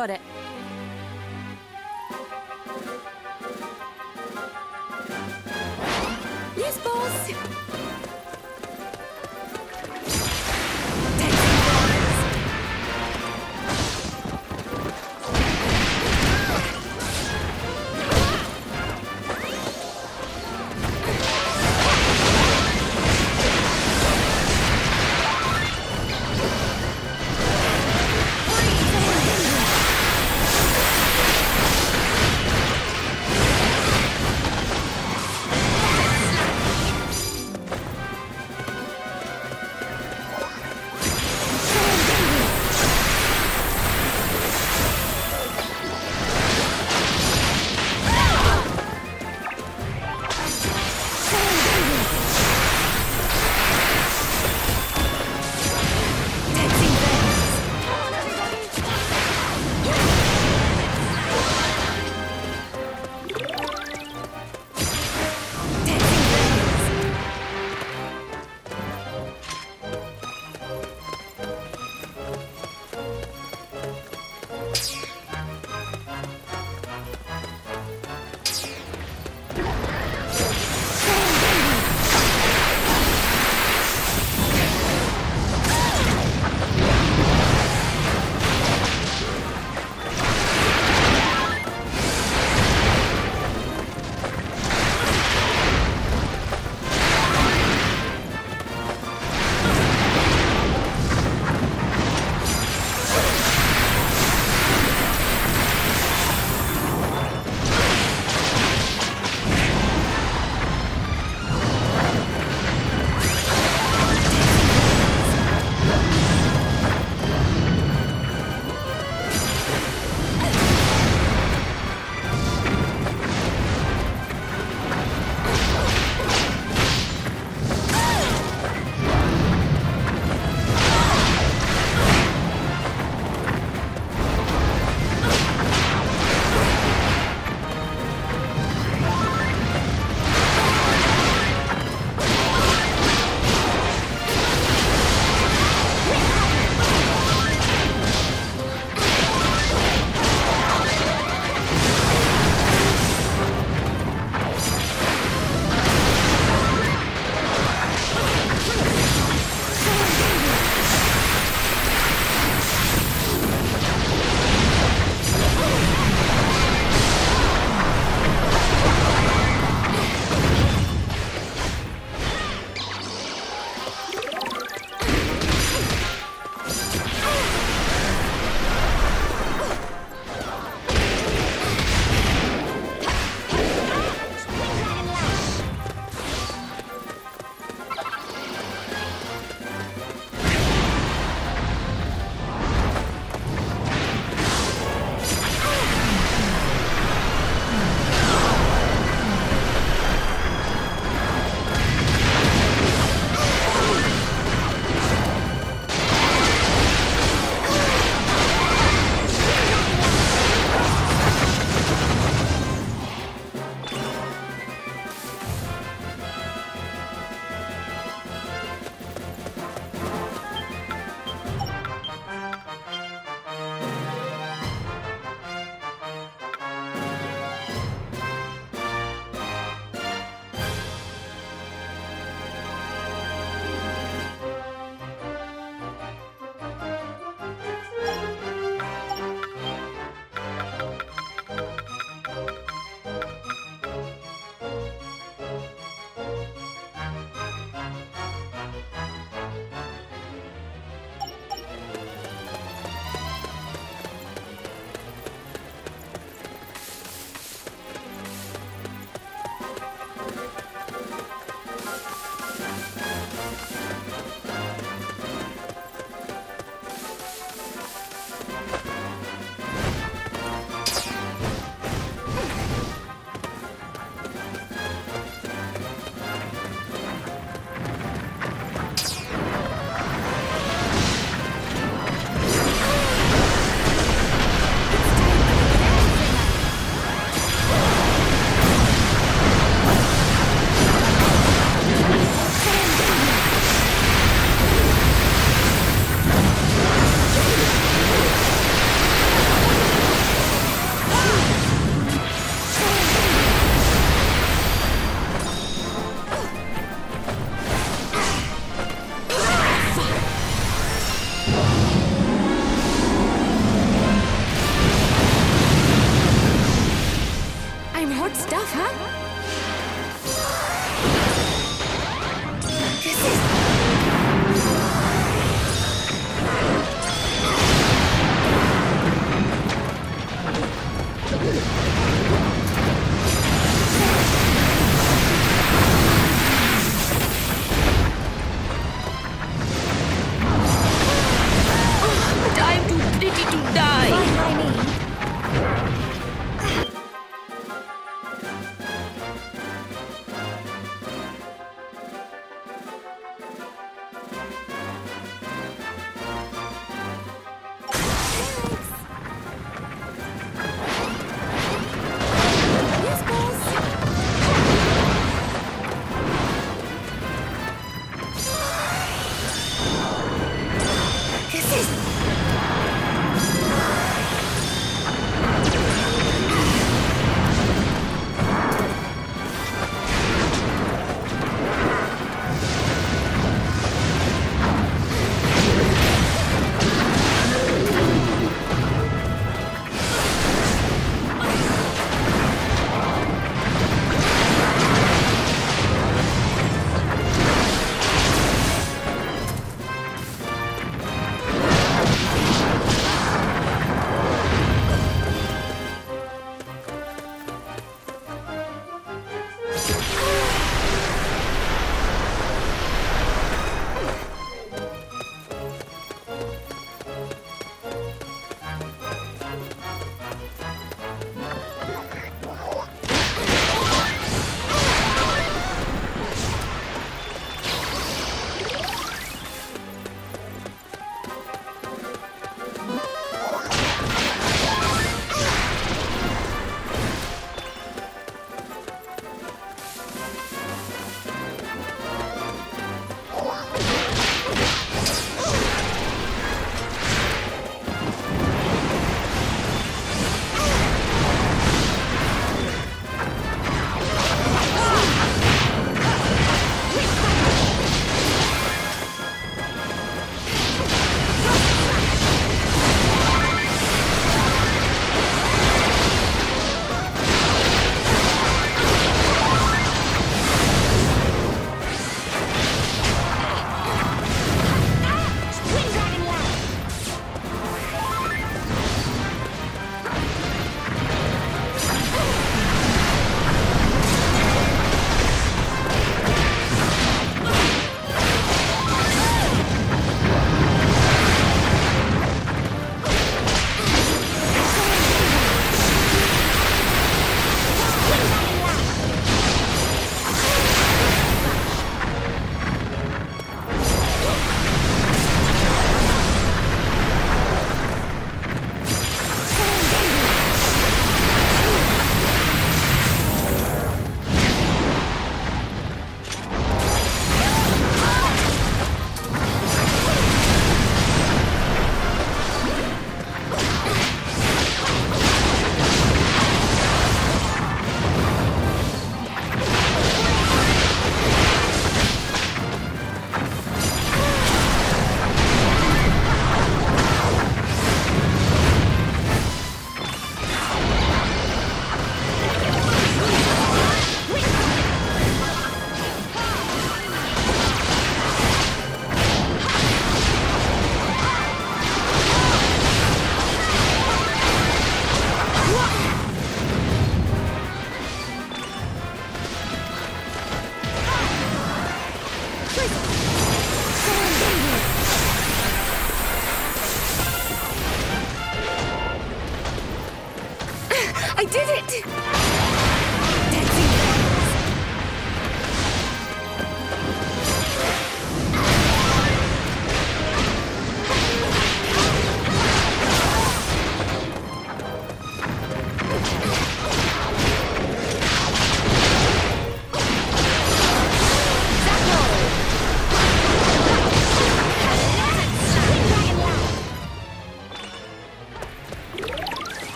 Got it.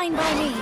Fine by me.